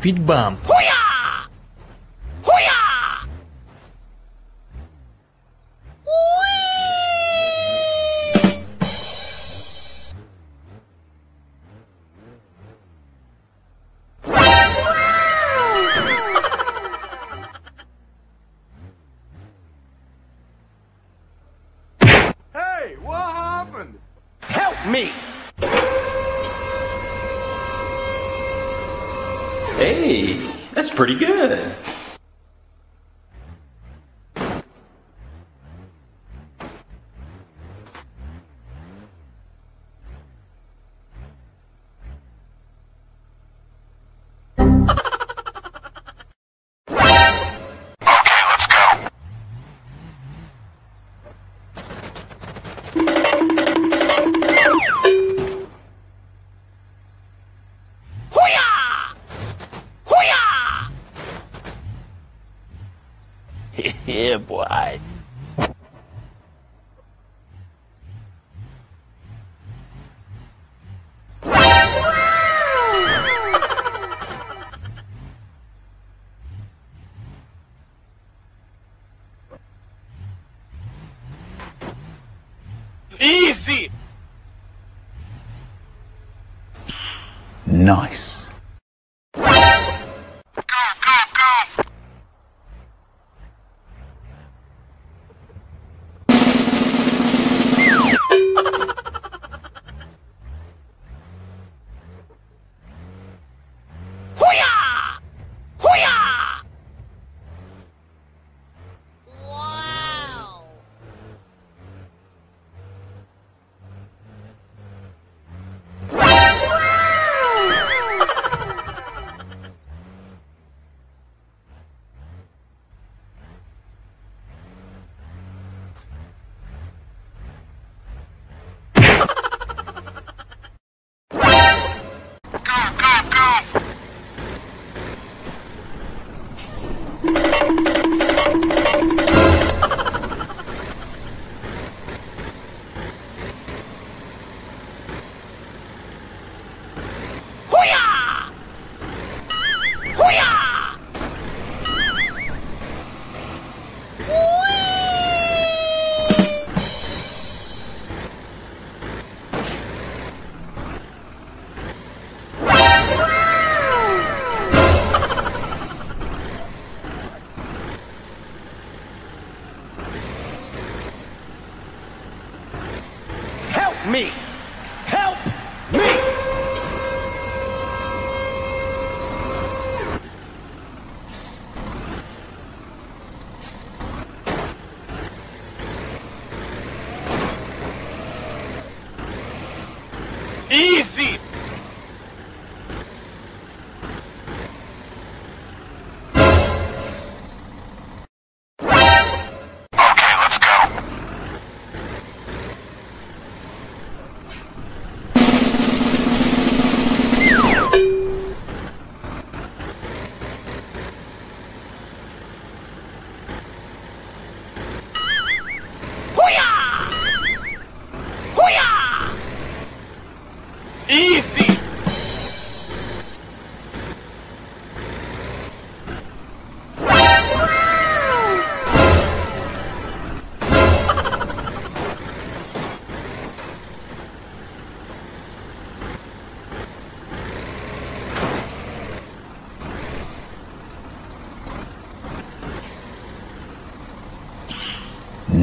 Bump.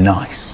Nice.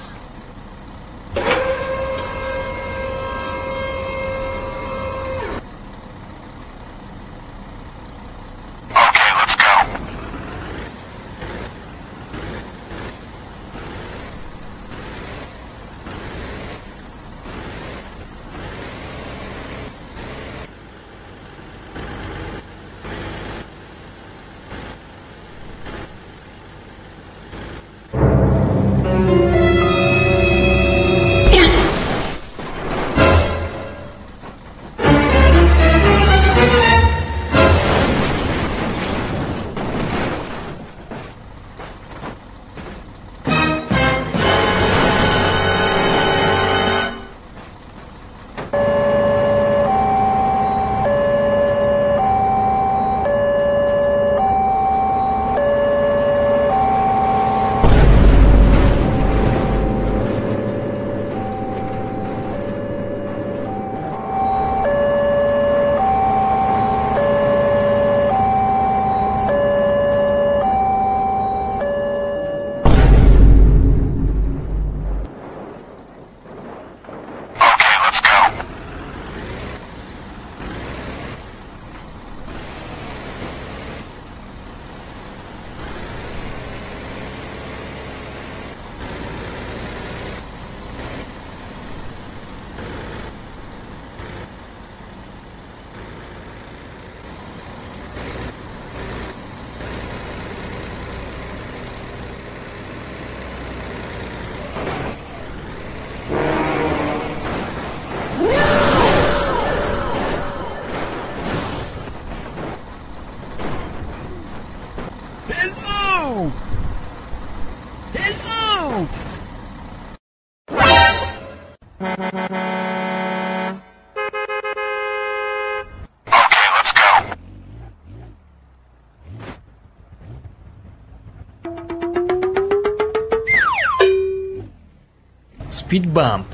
speed bump.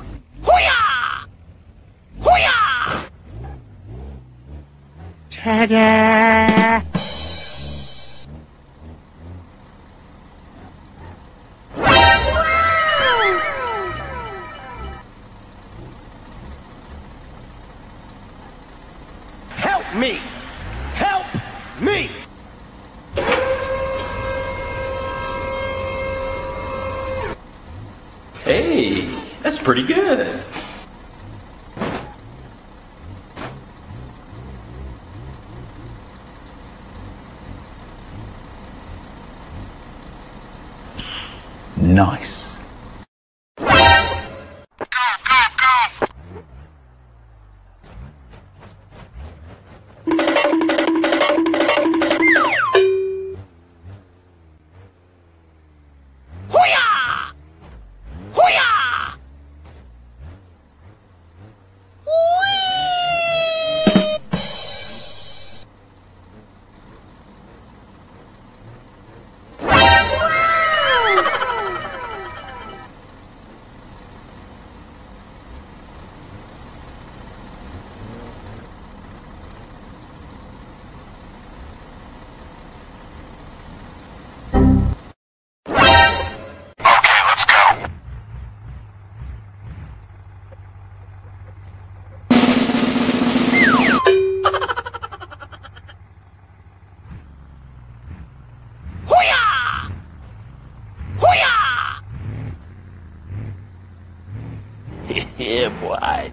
Hooyah! Hooyah! Ta-da! pretty good. Nice. boy.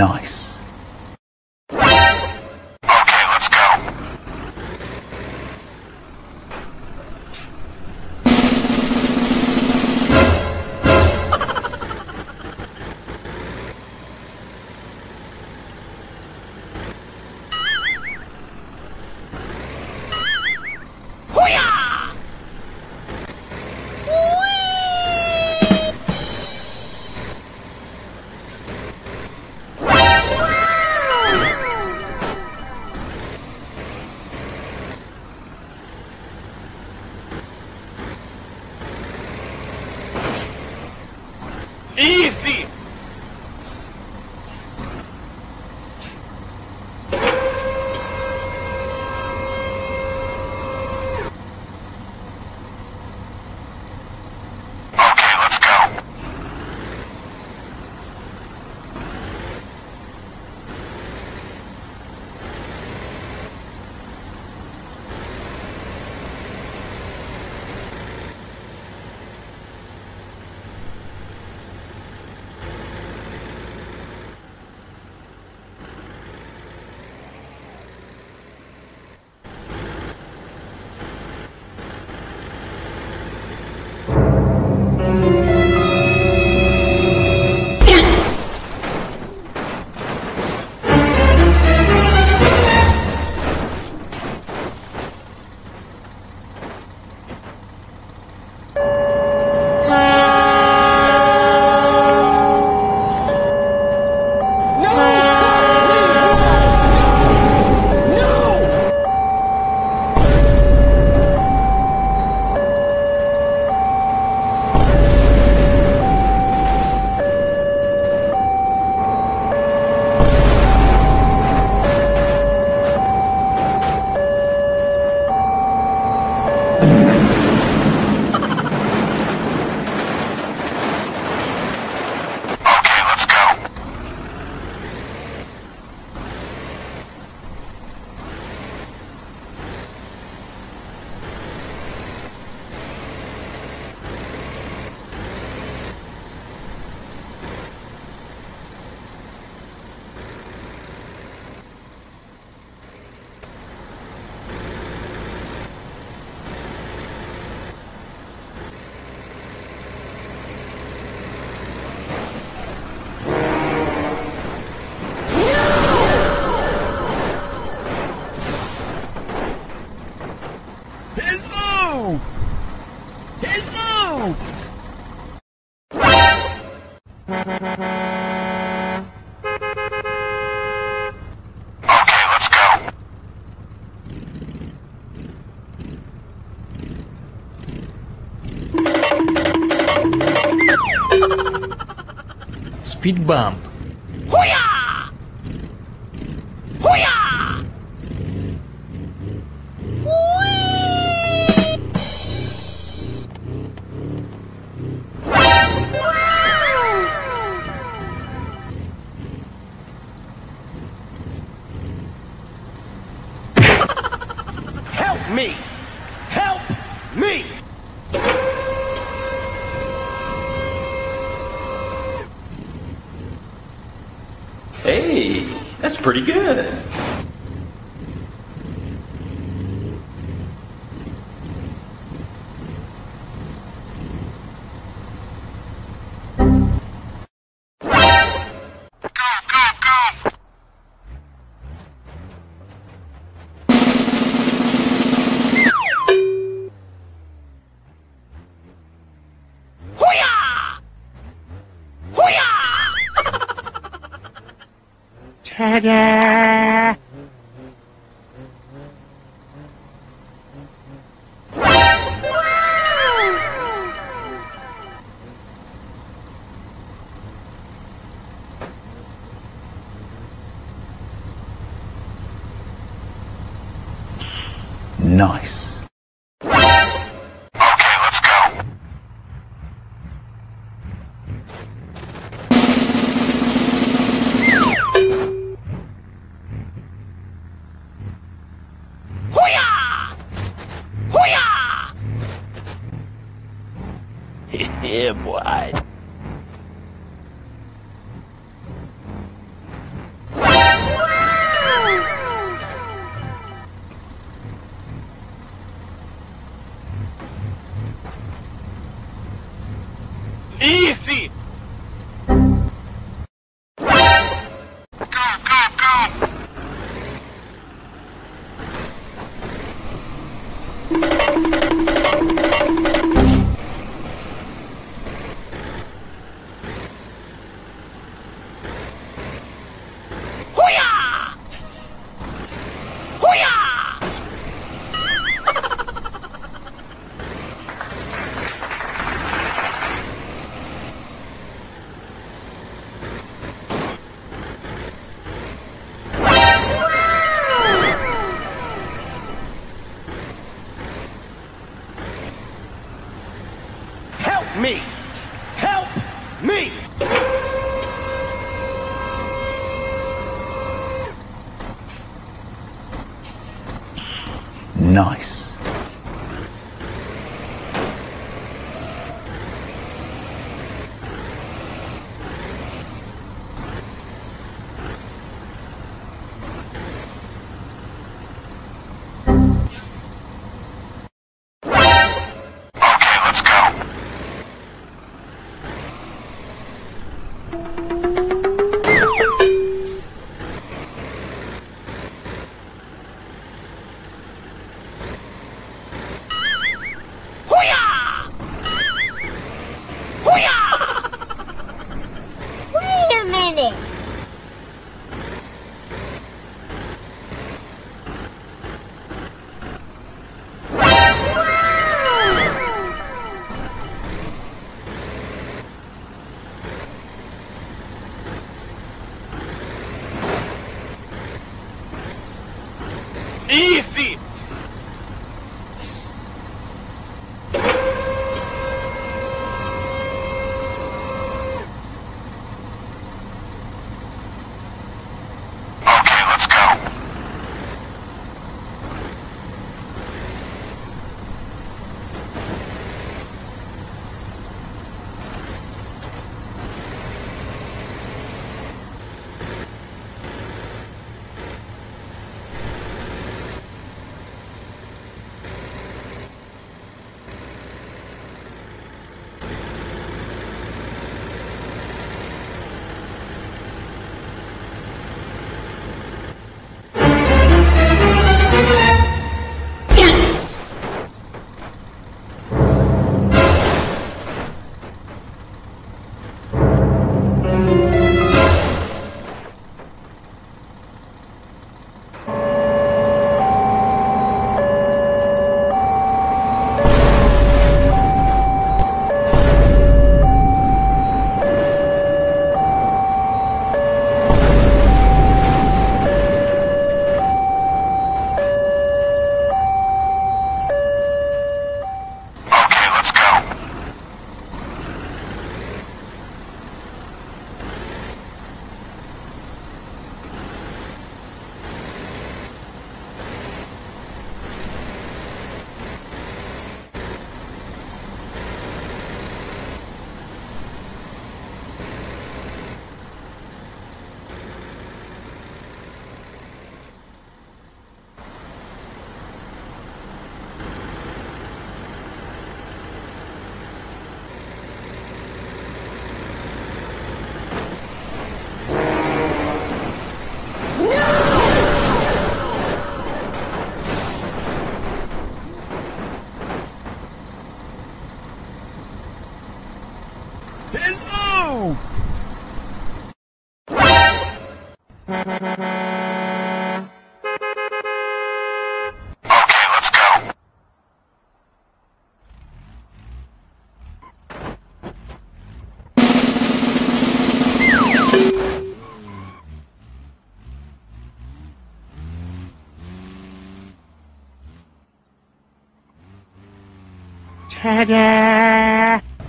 nice. Speed bump. Huya Huya. Help me! Help me! Hey, that's pretty good. Nice. Me! Nice.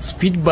Speed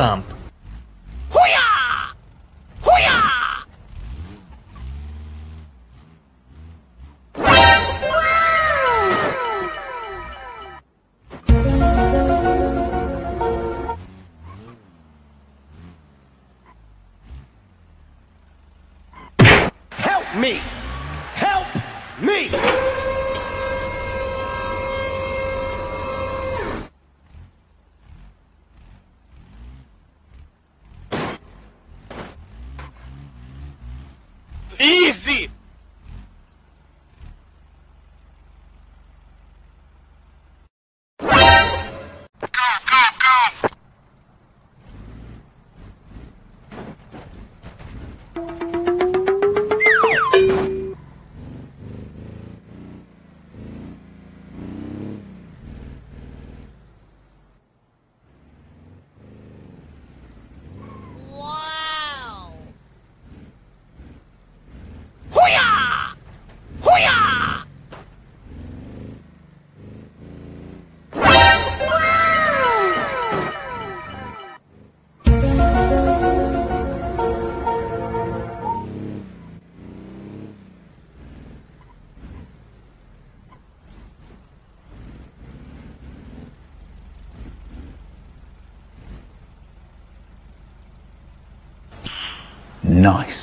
Nice.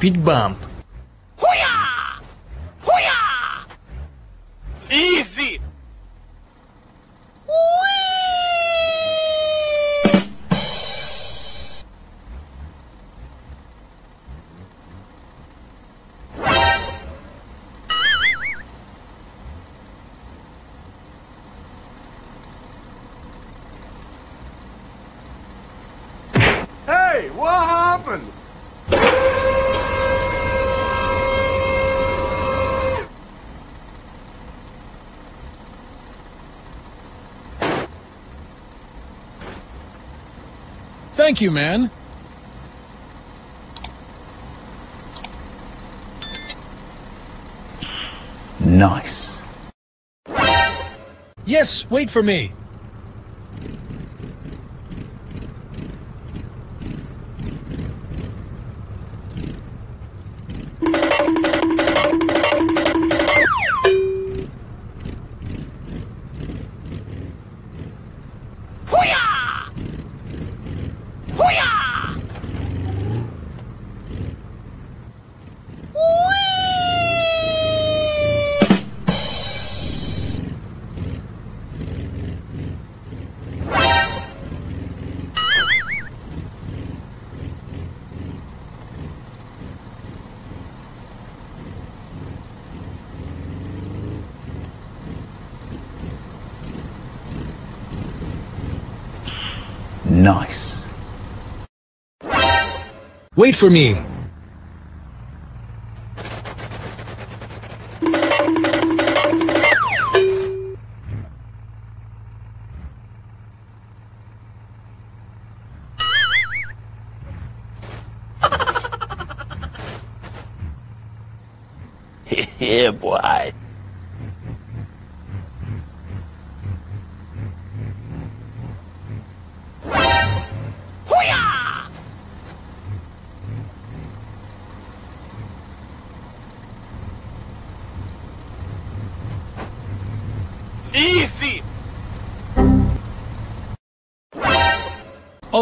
Bump. Thank you, man. Nice. Yes, wait for me. For me.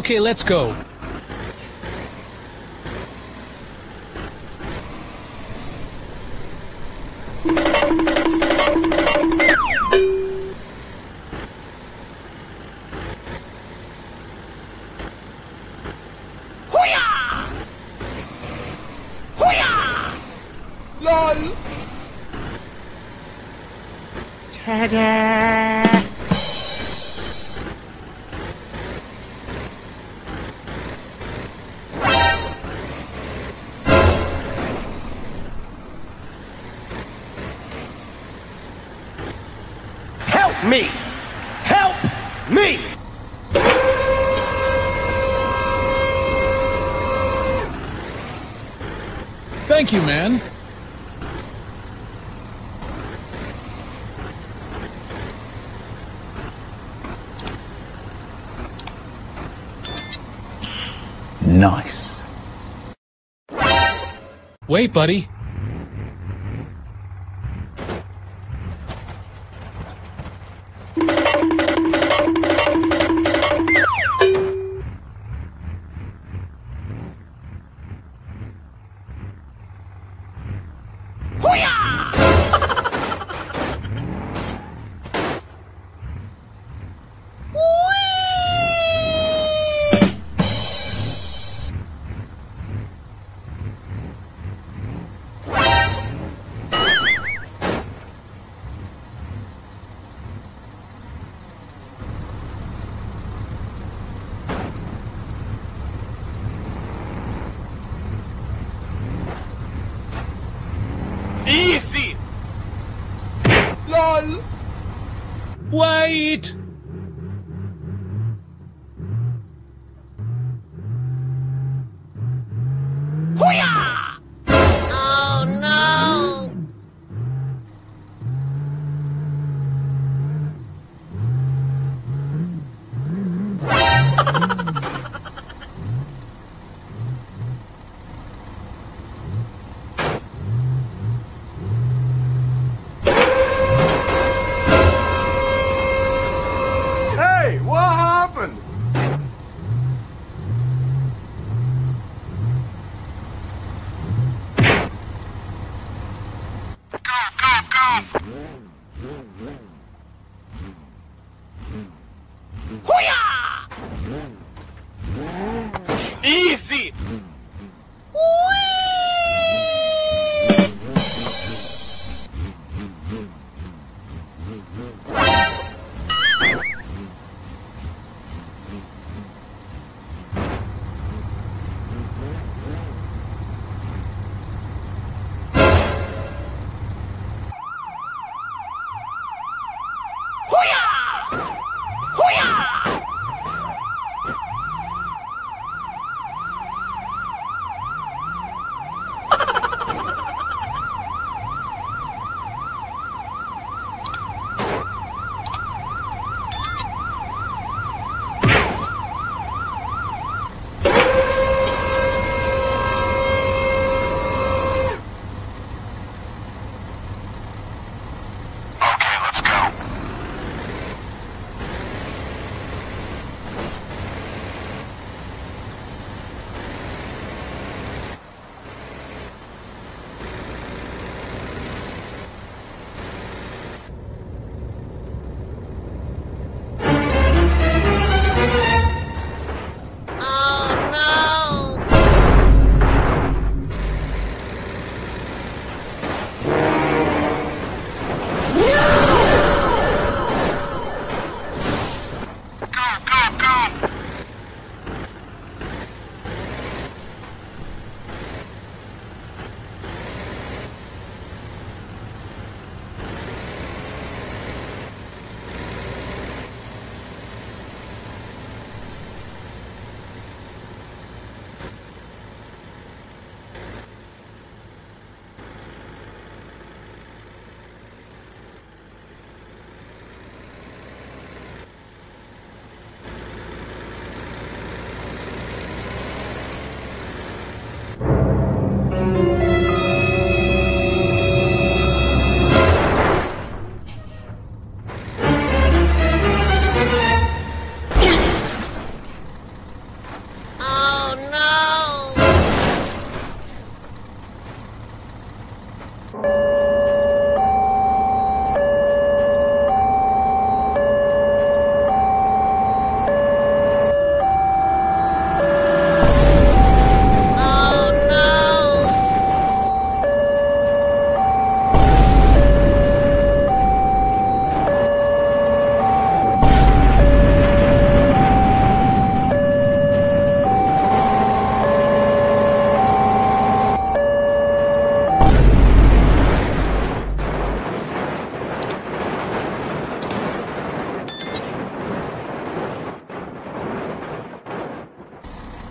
Okay, let's go. Help Thank you, man. Nice. Wait, buddy.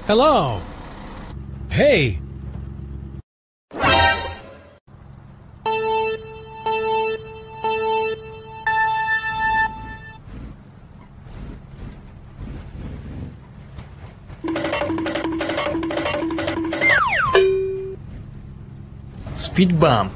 Hello. Hey. Speed bump.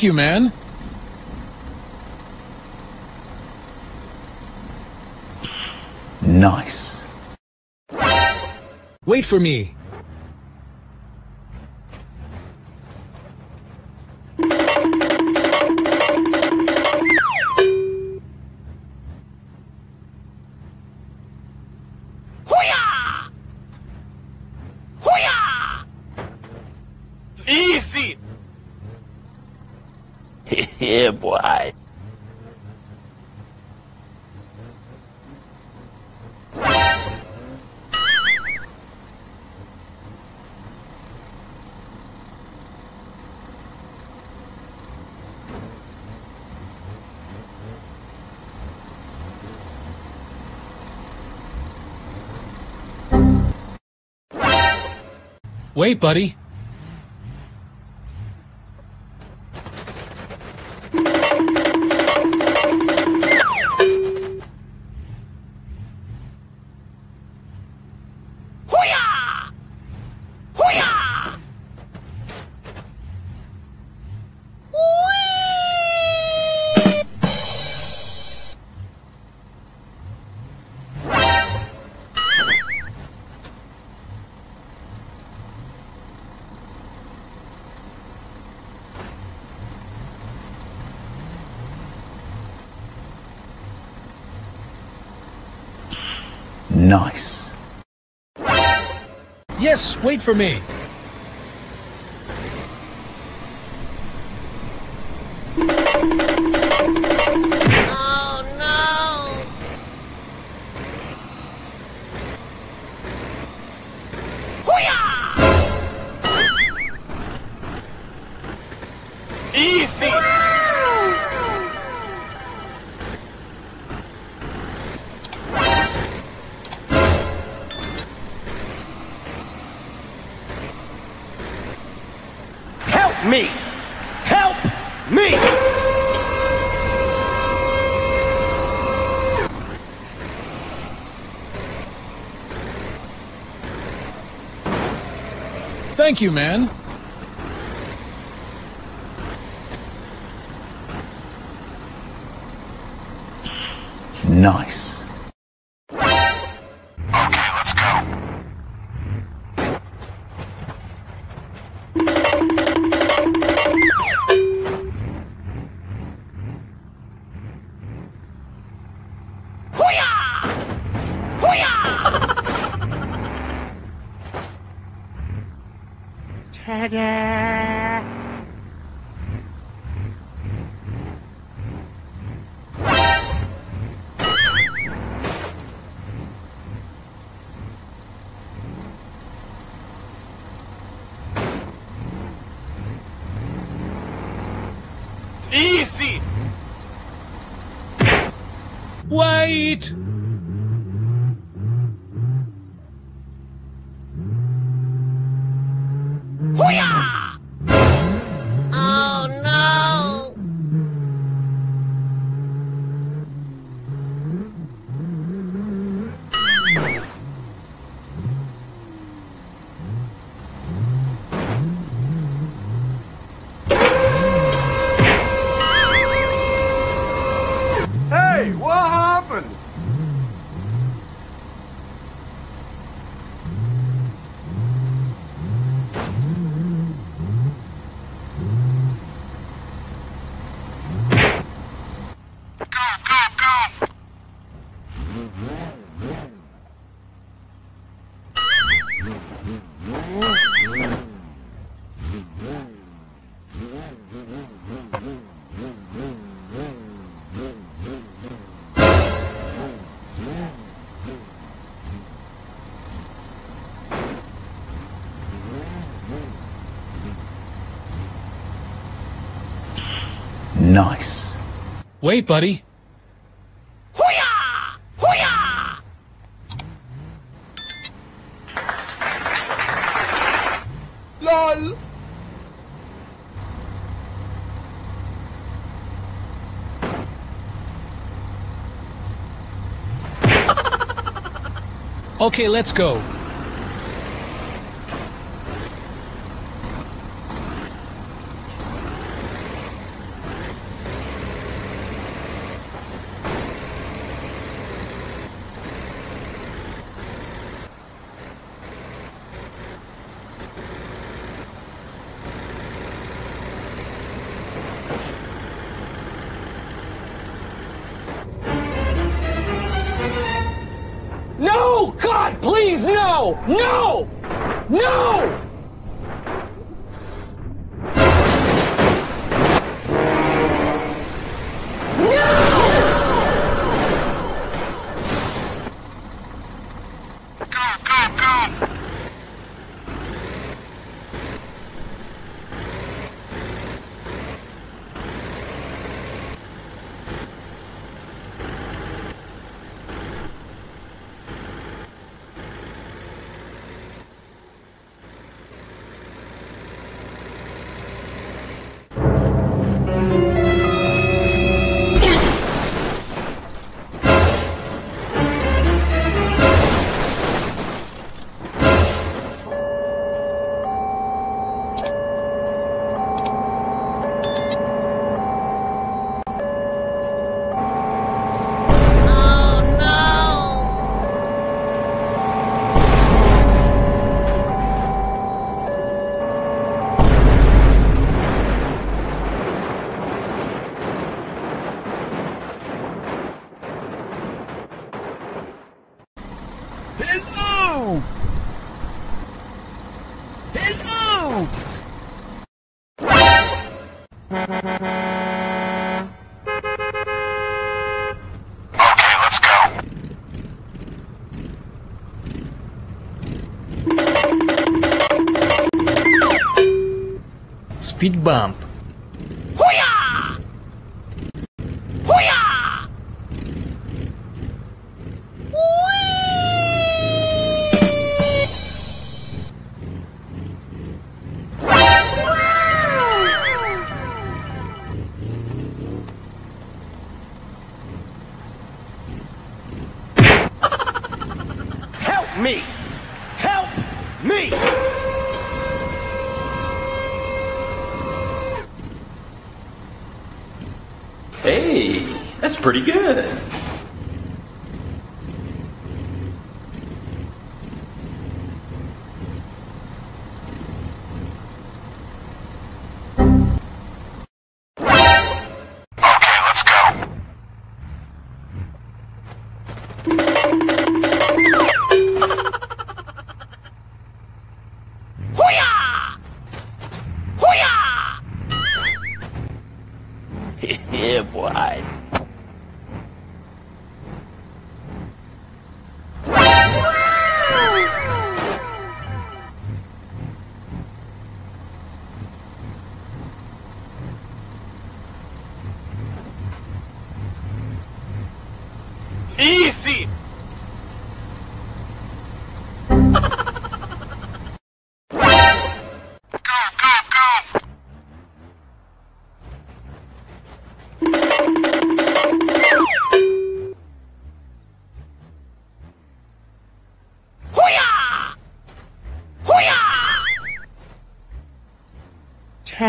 Thank you, man. Nice. Wait for me. Wait, buddy. Nice. Yes, wait for me. Thank you, man. Wait! Nice. Wait, buddy. LOL. Okay, let's go. Speed pretty good. Yeah, boy.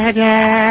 Ta-da!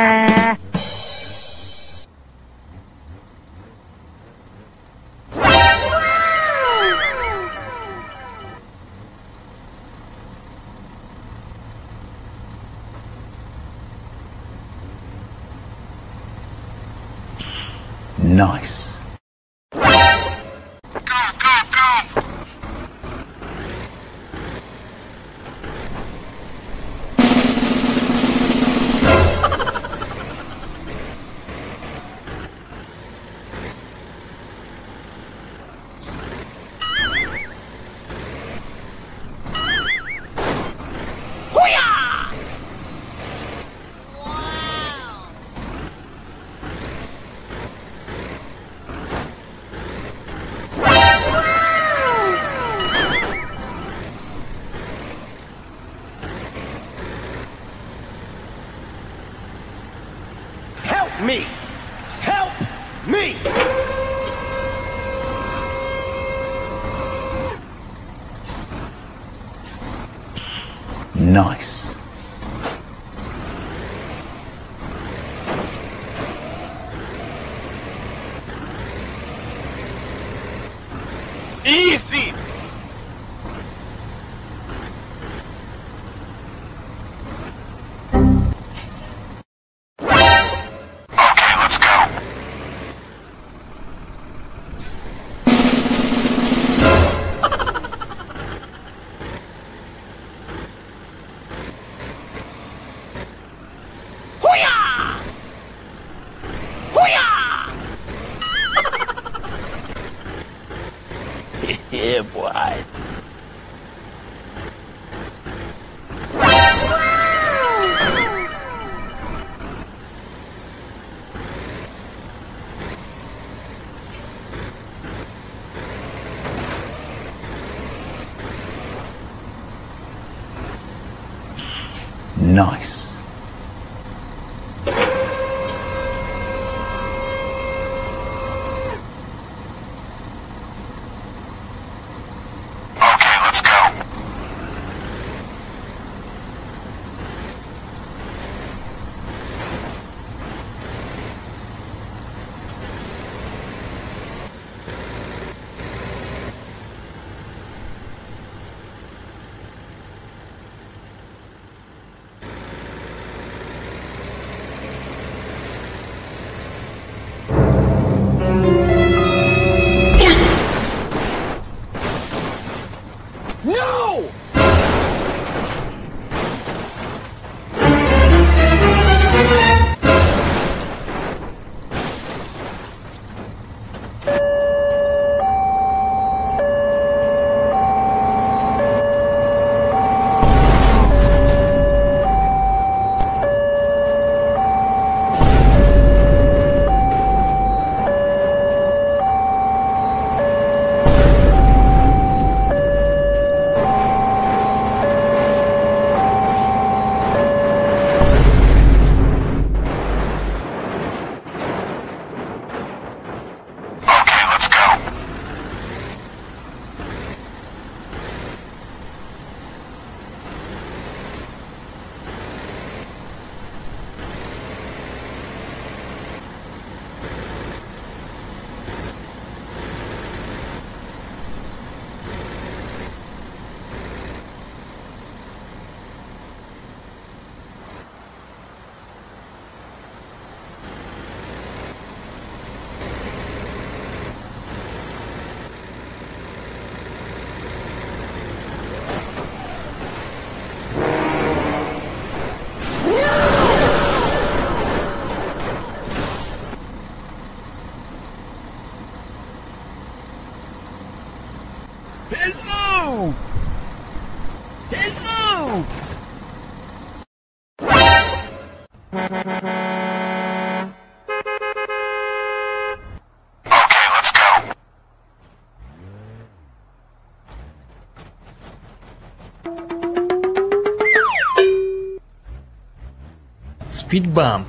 Speed bump.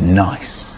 Nice.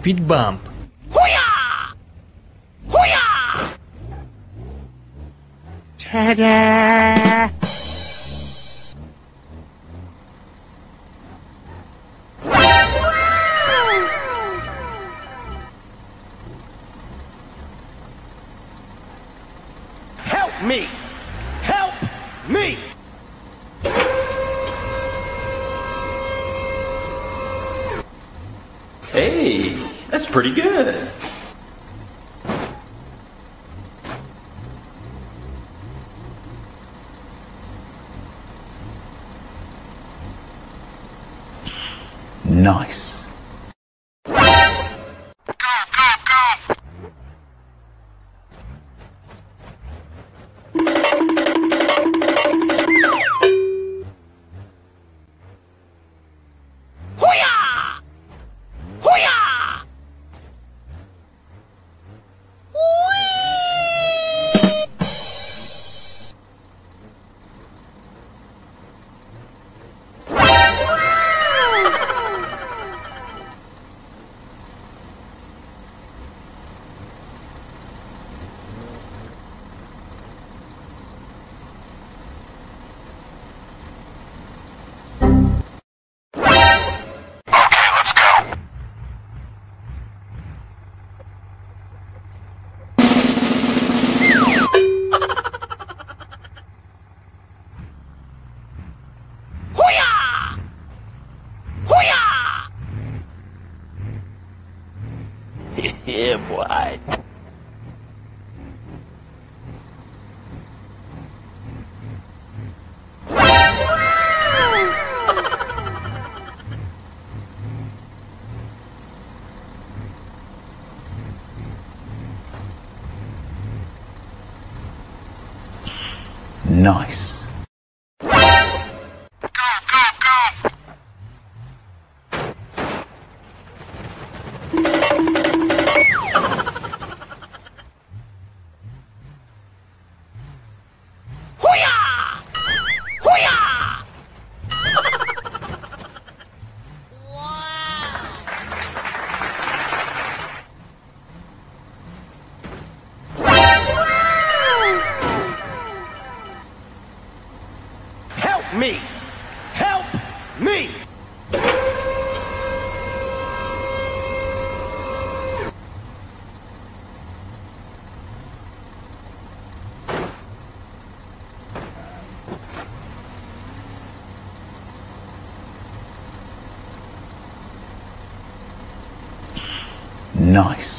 Speed bump. Hoo-yah! Hoo-yah! Help pretty good. Nice. Nice.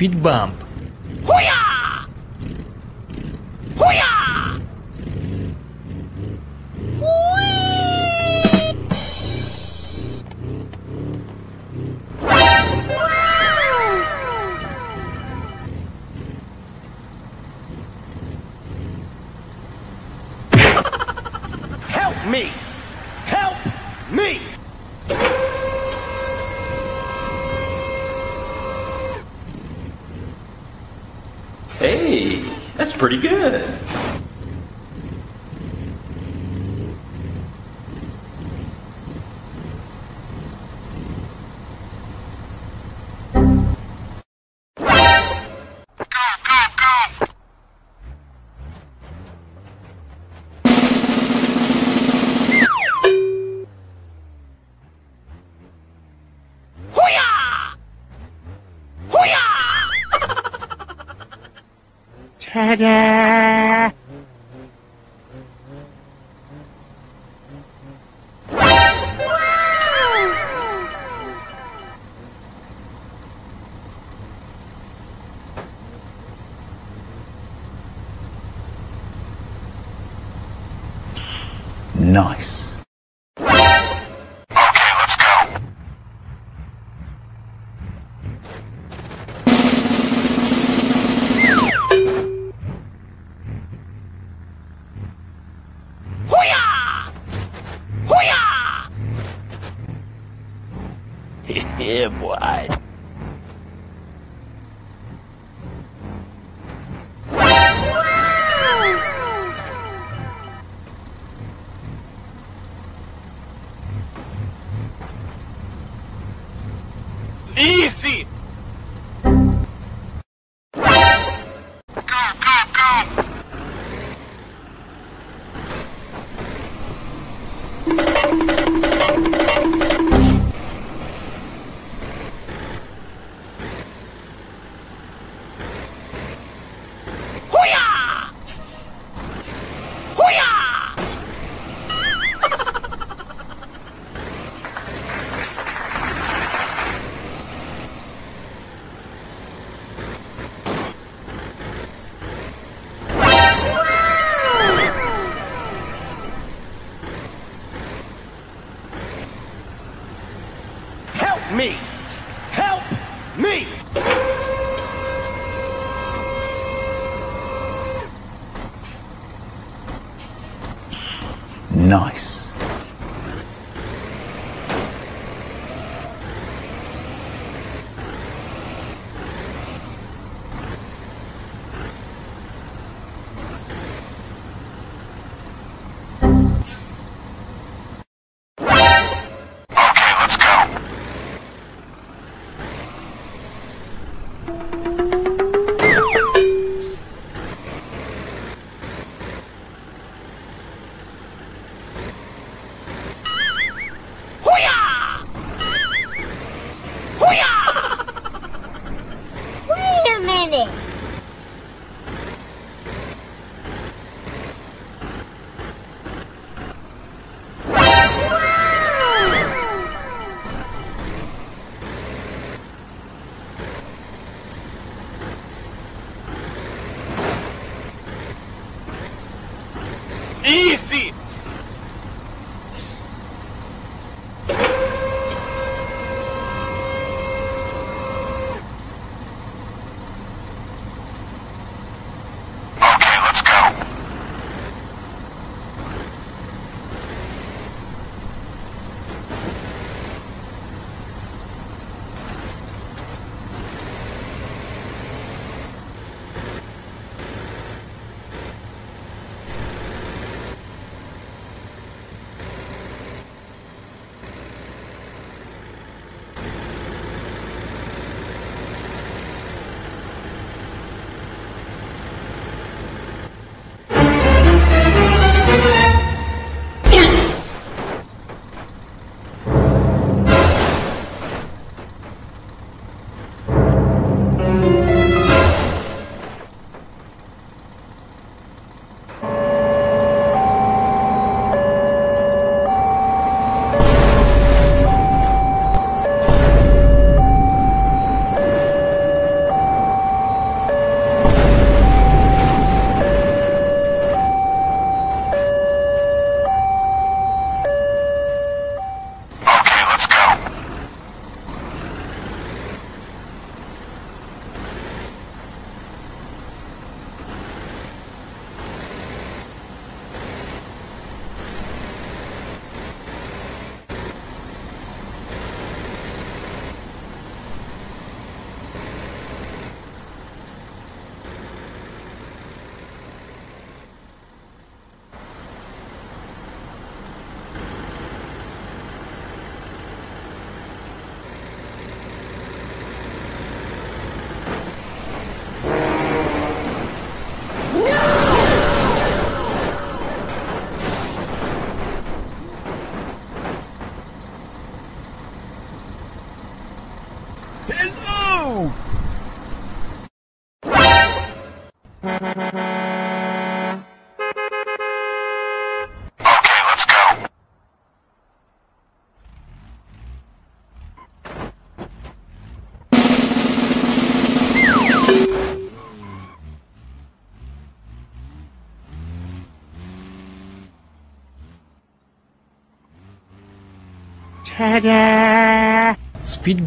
Speed bump. Pretty good. Nice.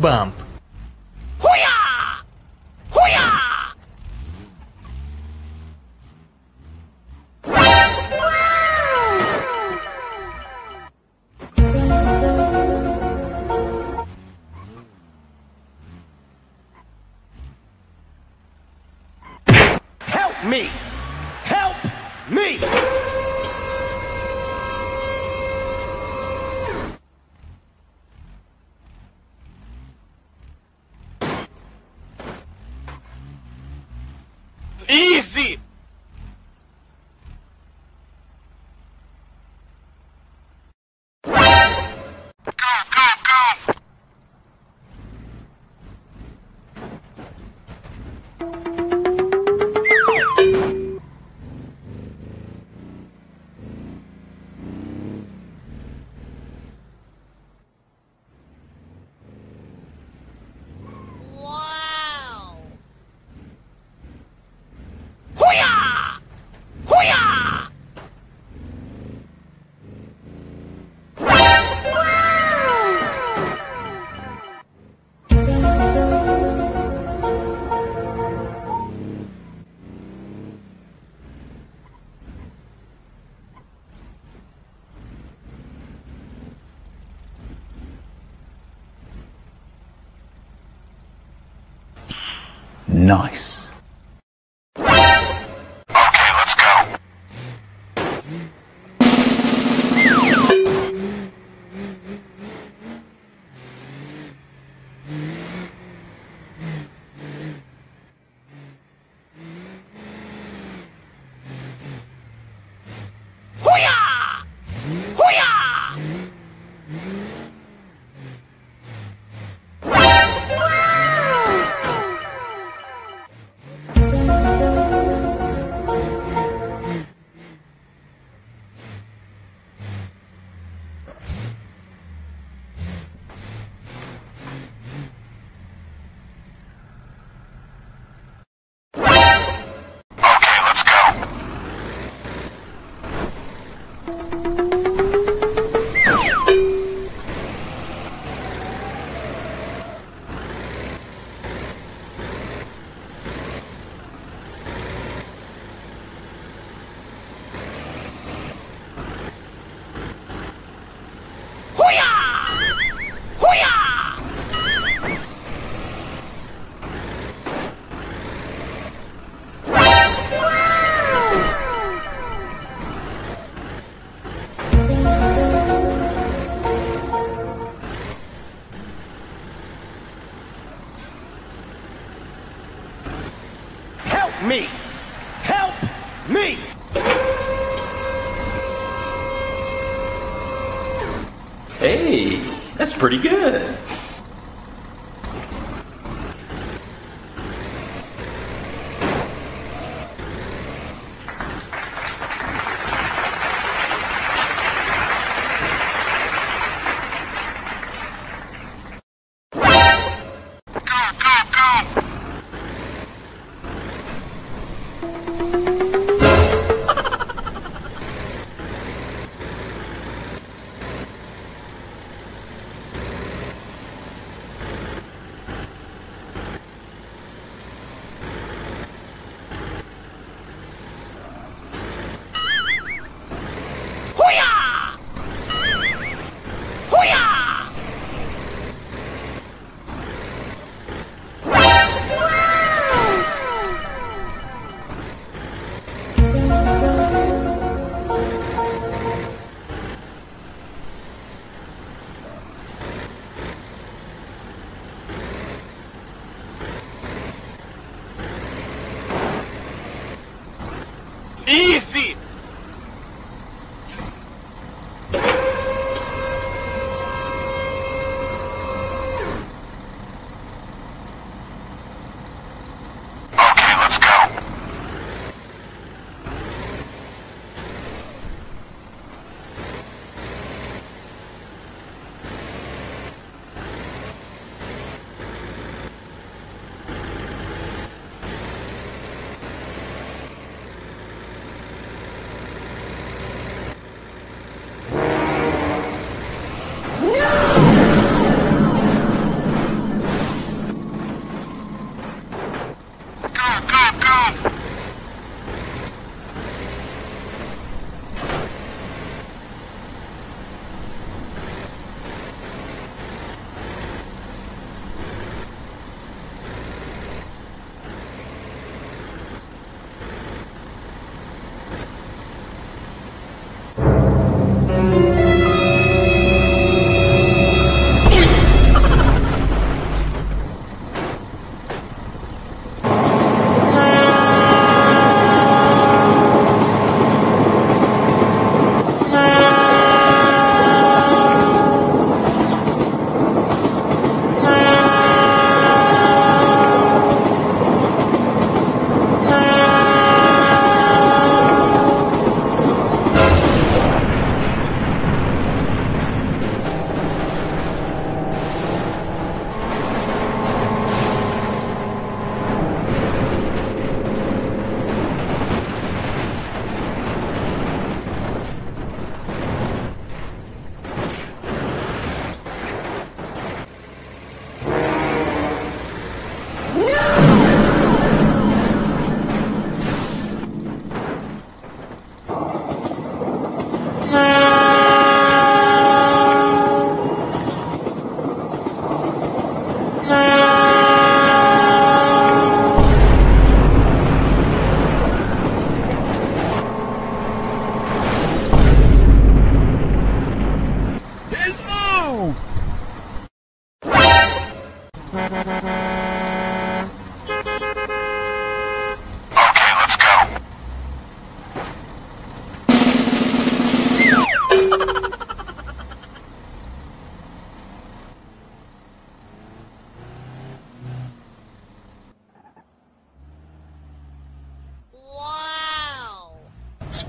Bump. Nice. That's pretty good.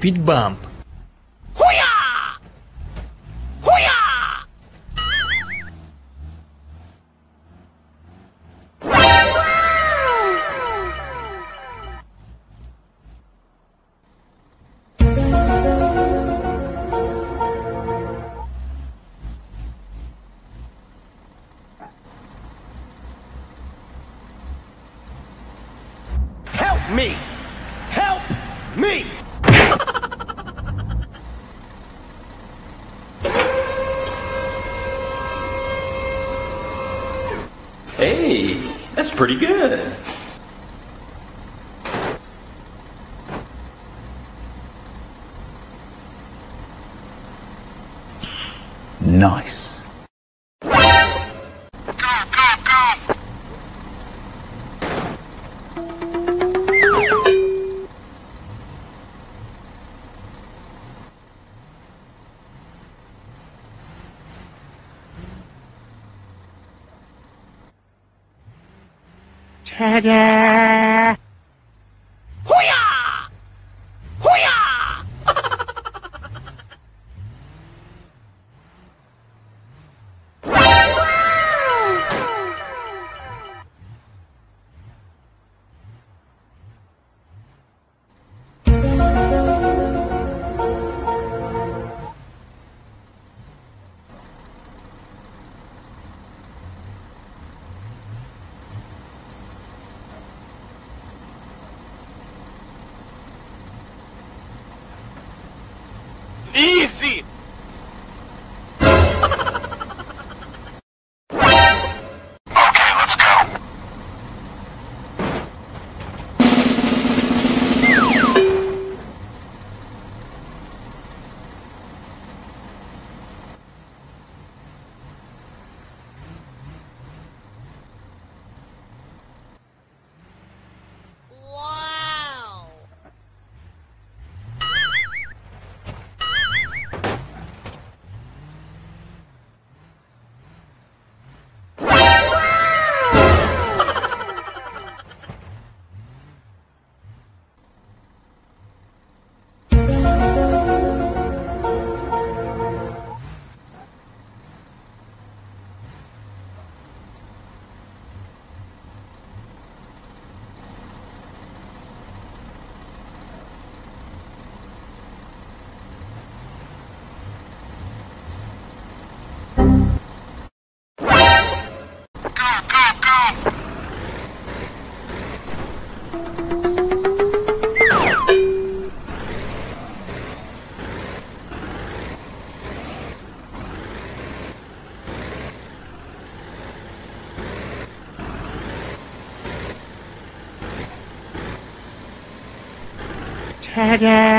Speed bump. Hoo-yah!